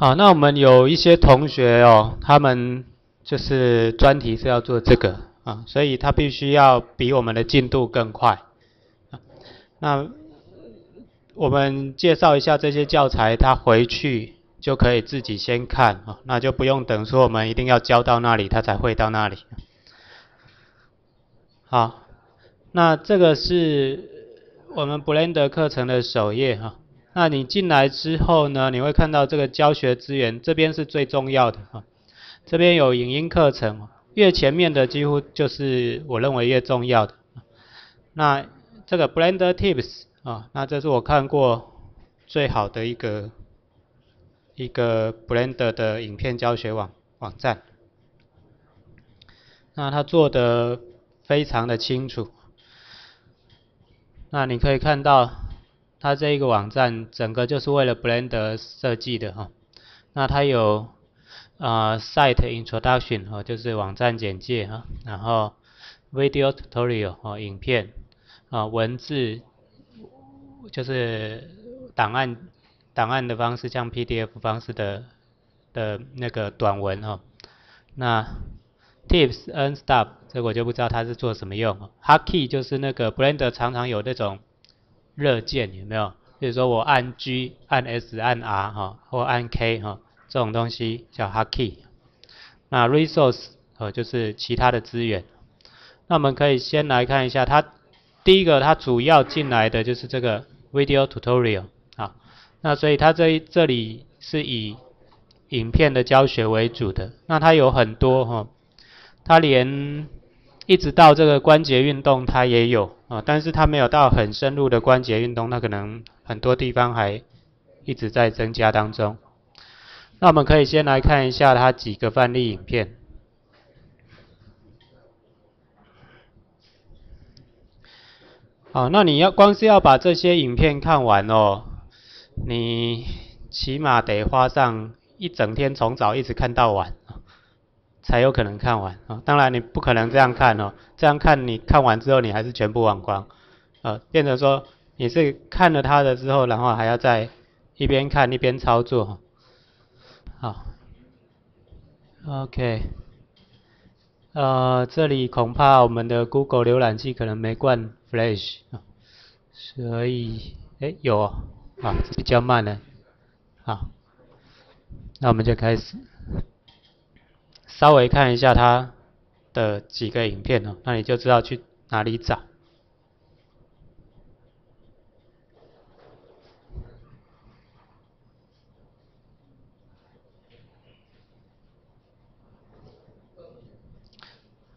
好，那我们有一些同学哦，他们就是专题是要做这个啊，所以他必须要比我们的进度更快。那我们介绍一下这些教材，他回去就可以自己先看啊，那就不用等说我们一定要教到那里，他才会到那里。好，那这个是我们 Blender 课程的首页哈。那你进来之后呢，你会看到这个教学资源，这边是最重要的啊。这边有影音课程，越前面的几乎就是我认为越重要的。那这个 Blender Tips 啊，那这是我看过最好的一个一个 Blender 的影片教学网网站。那他做的非常的清楚。那你可以看到。它这一个网站整个就是为了 Blender 设计的哈，那它有啊 Site Introduction 哦，就是网站简介哈，然后 Video Tutorial 哦，影片啊文字就是档案档案的方式，像 PDF 方式的的那个短文哈，那 Tips and Stuff 这我就不知道它是做什么用，Hotkey 就是那个 Blender 常常有那种。热键有没有？比如说我按 G、按 S、按 R 哈，或按 K 哈，这种东西叫 Hotkey。那 Resource 呃就是其他的资源。那我们可以先来看一下，它第一个它主要进来的就是这个 Video Tutorial 啊。那所以它这这里是以影片的教学为主的。那它有很多哈，它连一直到这个关节运动它也有。啊，但是它没有到很深入的关节运动，那可能很多地方还一直在增加当中。那我们可以先来看一下它几个范例影片。好，那你要光是要把这些影片看完哦，你起码得花上一整天，从早一直看到晚。才有可能看完啊！当然你不可能这样看哦，这样看你看完之后你还是全部忘光，呃，变成说你是看了它的之后，然后还要再一边看一边操作，好，OK，呃，这里恐怕我们的 Google 浏览器可能没灌 Flash，啊所以，哎，有，哦啊，比较慢呢，好，那我们就开始。稍微看一下它的几个影片哦，那你就知道去哪里找。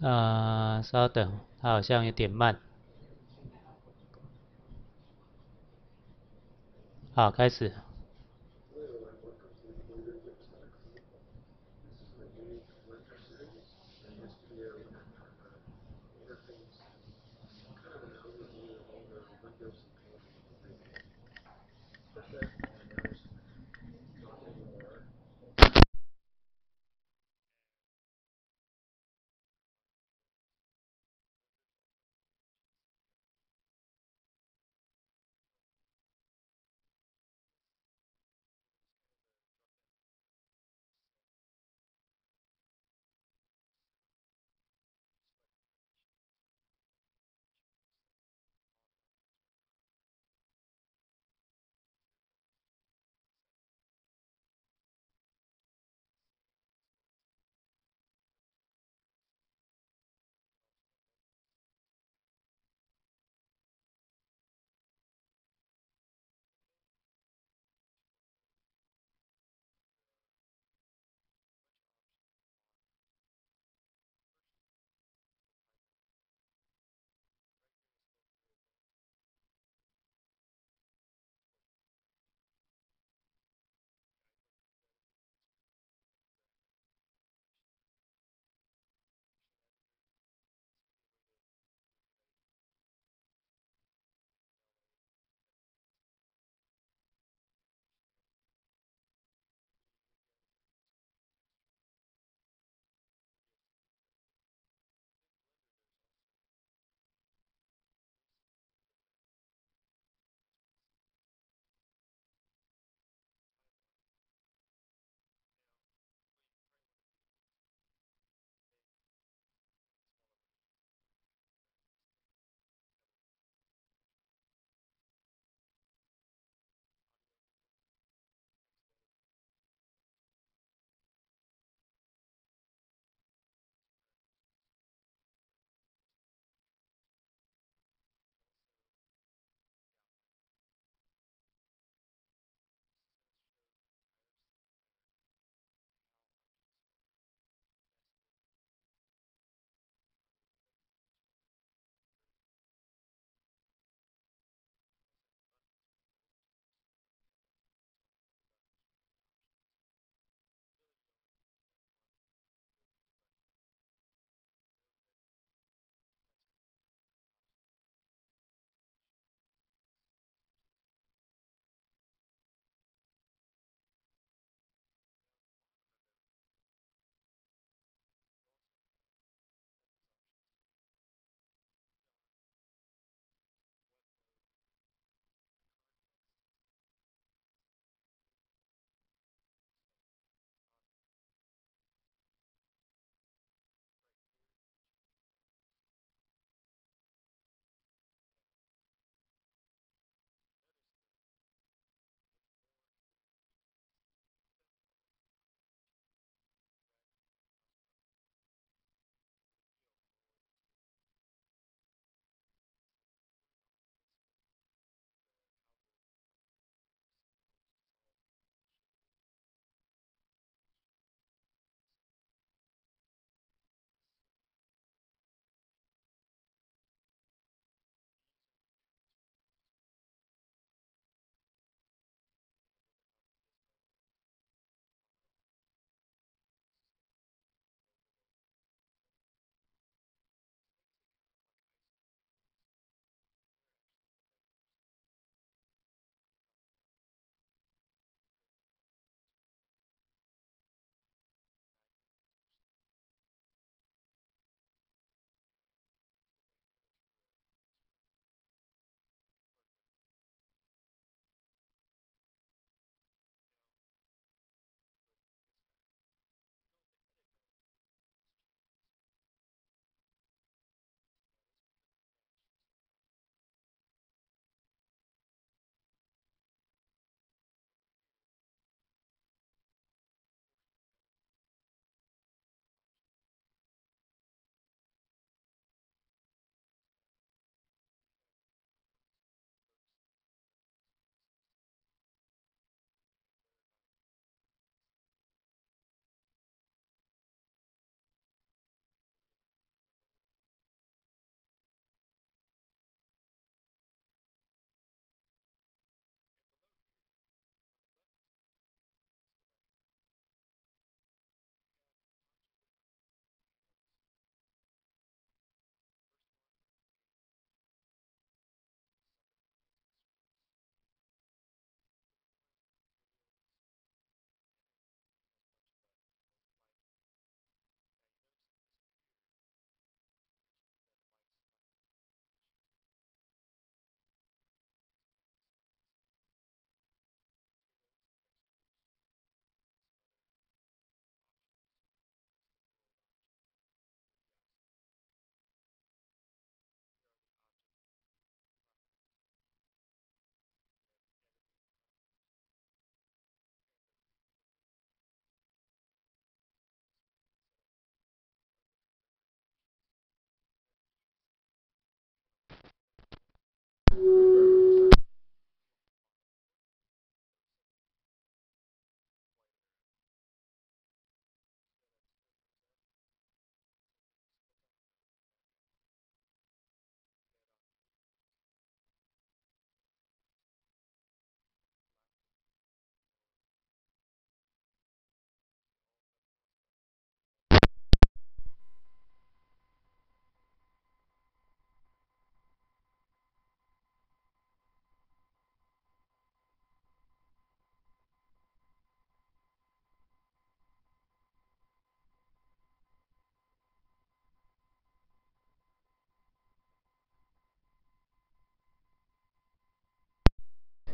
呃，稍等，它好像有点慢。好，开始。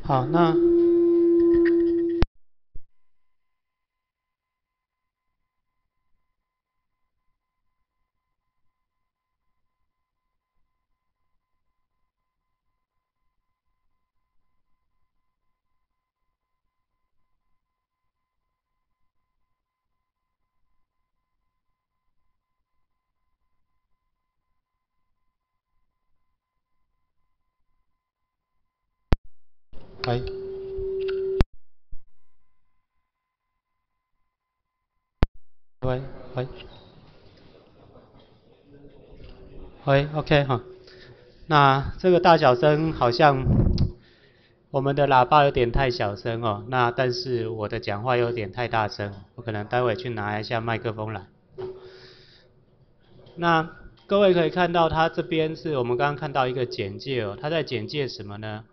好，那。喂，喂，喂，喂，OK 哈，那这个大小声好像我们的喇叭有点太小声哦，那但是我的讲话有点太大声，我可能待会去拿一下麦克风来。那各位可以看到，它这边是我们刚刚看到一个简介哦，它在简介什么呢？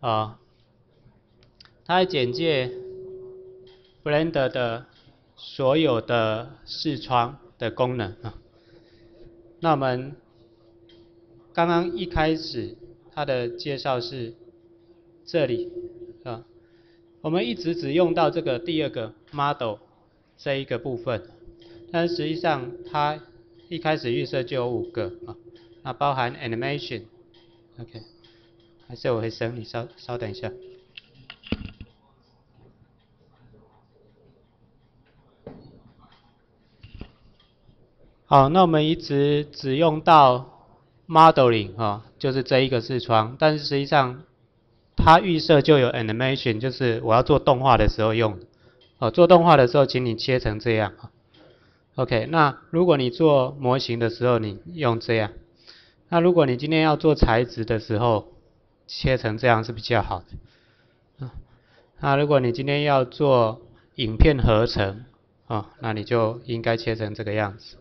啊，它的简介，Blender 的所有的视窗的功能啊。那我们刚刚一开始它的介绍是这里啊，我们一直只用到这个第二个 Model 这一个部分，但实际上它一开始预设就有五个啊，那包含 Animation，OK。还是我会升，你稍稍等一下。好，那我们一直只用到 modeling 哈，就是这一个视窗，但是实际上它预设就有 animation，就是我要做动画的时候用。哦，做动画的时候，请你切成这样。OK，那如果你做模型的时候，你用这样。那如果你今天要做材质的时候，切成这样是比较好的，啊，那如果你今天要做影片合成，啊，那你就应该切成这个样子。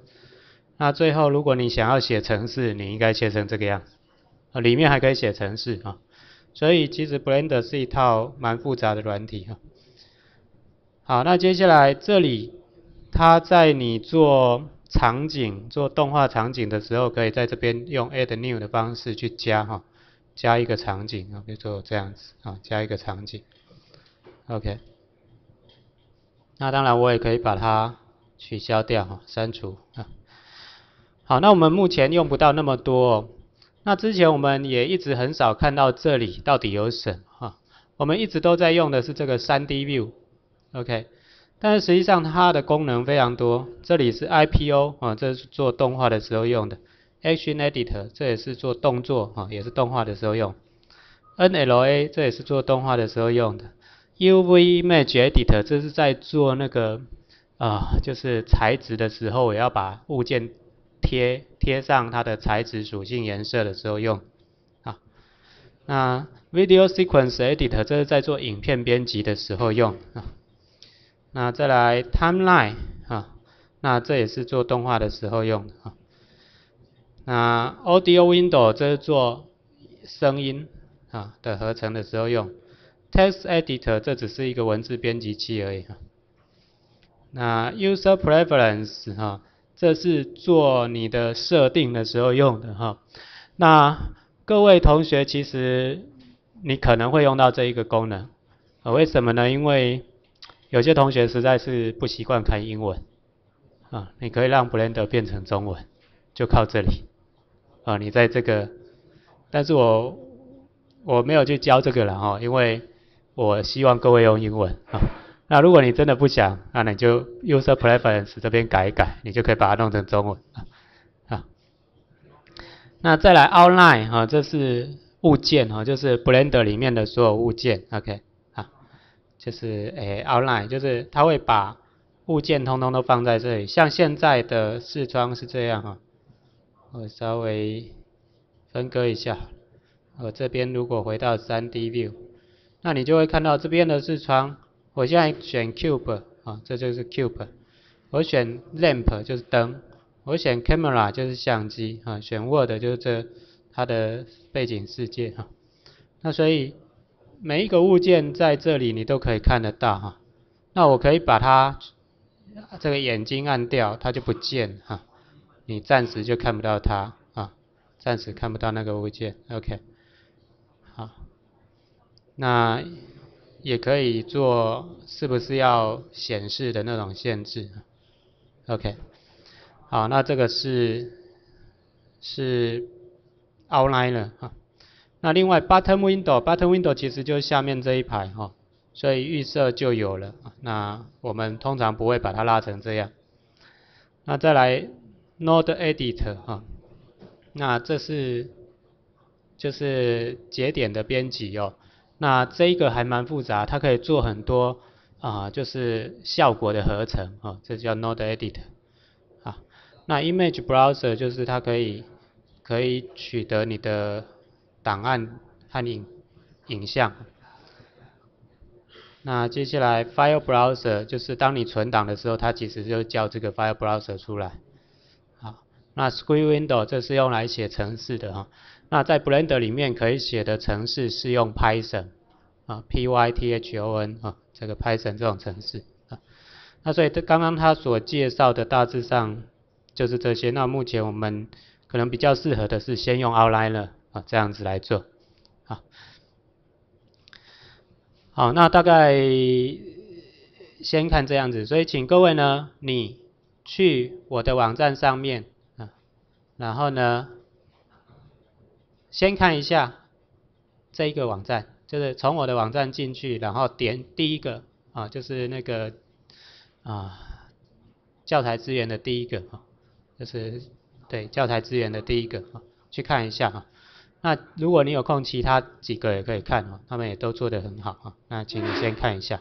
那最后，如果你想要写程式，你应该切成这个样子，啊，里面还可以写程式啊。所以其实 Blender 是一套蛮复杂的软体哈。好，那接下来这里，它在你做场景、做动画场景的时候，可以在这边用 Add New 的方式去加哈。加一个场景啊，比如说这样子啊，加一个场景，OK。那当然我也可以把它取消掉哈，删除啊。好，那我们目前用不到那么多。那之前我们也一直很少看到这里到底有什么哈。我们一直都在用的是这个 3D View，OK。但是实际上它的功能非常多。这里是 IPO 啊，这是做动画的时候用的。Action Editor 这也是做动作啊，也是动画的时候用。NLA 这也是做动画的时候用的。UV Image Editor 这是在做那个啊，就是材质的时候，我要把物件贴贴上它的材质属性颜色的时候用啊。那 Video Sequence Editor 这是在做影片编辑的时候用啊。那再来 Timeline 啊，那这也是做动画的时候用的啊。那 Audio Window 这是做声音啊的合成的时候用，Text Editor 这只是一个文字编辑器而已哈。那 User Preference 哈，这是做你的设定的时候用的哈。那各位同学其实你可能会用到这一个功能，啊为什么呢？因为有些同学实在是不习惯看英文啊，你可以让 Blender 变成中文，就靠这里。啊，你在这个，但是我我没有去教这个了哈，因为我希望各位用英文啊。那如果你真的不想，那你就 User Preference 这边改一改，你就可以把它弄成中文啊。啊，那再来 Outline 啊，这是物件哈，就是 Blender 里面的所有物件，OK 啊，就是诶 Outline，就是它会把物件通通都放在这里，像现在的视窗是这样哈。我稍微分割一下，我这边如果回到 3D View，那你就会看到这边的视窗。我现在选 Cube 啊，这就是 Cube。我选 Lamp 就是灯，我选 Camera 就是相机啊，选 Word 就是这它的背景世界哈。那所以每一个物件在这里你都可以看得到哈。那我可以把它这个眼睛按掉，它就不见哈。你暂时就看不到它啊，暂时看不到那个物件，OK，好，那也可以做是不是要显示的那种限制。OK，好，那这个是是 outline 了啊。那另外 button window，button window 其实就是下面这一排哈，所以预设就有了。那我们通常不会把它拉成这样。那再来 node editor 哈，那这是就是节点的编辑哦。那这一个还蛮复杂，它可以做很多啊，就是效果的合成啊，这叫 node editor 啊。那 image browser 就是它可以可以取得你的档案和影影像。那接下来 file browser 就是当你存档的时候，它其实就叫这个 file browser 出来。那 screen window 这是用来写程式的哈。那在 Blender 里面可以写的程式是用 Python 啊，Python 啊，这个 Python 这种程式啊。那所以刚刚他所介绍的大致上就是这些。那目前我们可能比较适合的是先用 Outliner 啊这样子来做啊。好，那大概先看这样子，所以请各位呢，你去我的网站上面，然后呢，先看一下这一个网站，就是从我的网站进去，然后点第一个啊，就是那个啊教材资源的第一个啊，就是对教材资源的第一个啊，去看一下啊。那如果你有空，其他几个也可以看哦，他们也都做得很好啊。那请你先看一下。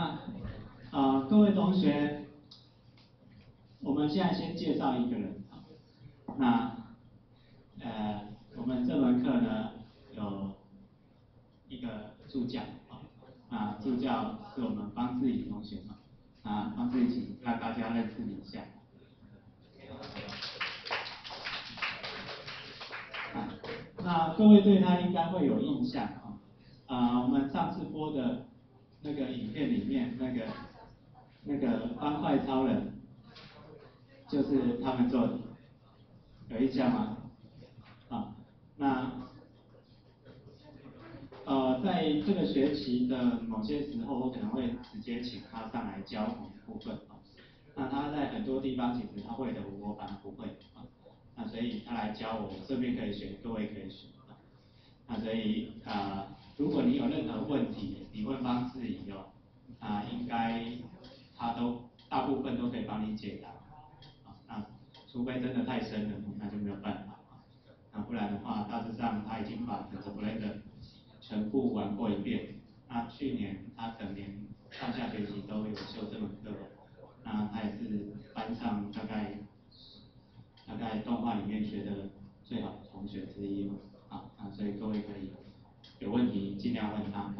那呃各位同学，我们现在先介绍一个人啊。那呃我们这门课呢有一个助教啊，啊助教是我们方志宇同学嘛，啊方志宇请让大家认识一下。啊，那各位对他应该会有印象啊，啊我们上次播的。那个影片里面那个那个方块超人，就是他们做的，有印象吗？啊，那呃，在这个学期的某些时候，我可能会直接请他上来教我部分啊。那他在很多地方其实他会的，我反而不会啊。那所以他来教我，顺便可以学，各位可以学啊。那所以啊。如果你有任何问题，你问方志怡哦，啊，应该他都大部分都可以帮你解答，啊，那除非真的太深了，那就没有办法，那不然的话，大致上他已经把整个 Blender 全部玩过一遍，那去年他整年上下学期都有修这门课，那他也是班上大概大概动画里面学的最好的同学之一嘛，啊，那所以各位可以。有问题尽量问他。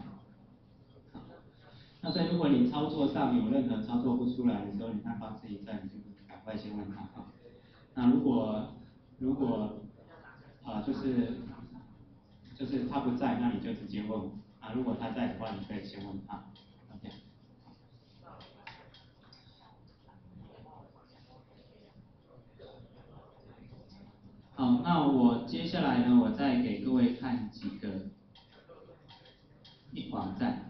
那所以如果你操作上有任何操作不出来的时候，你看方式一在，你就赶快先问他啊。那如果如果啊就是就是他不在，那你就直接问。啊如果他在的话，你可以先问他。OK。好，那我接下来呢，我再给各位看几个。网站。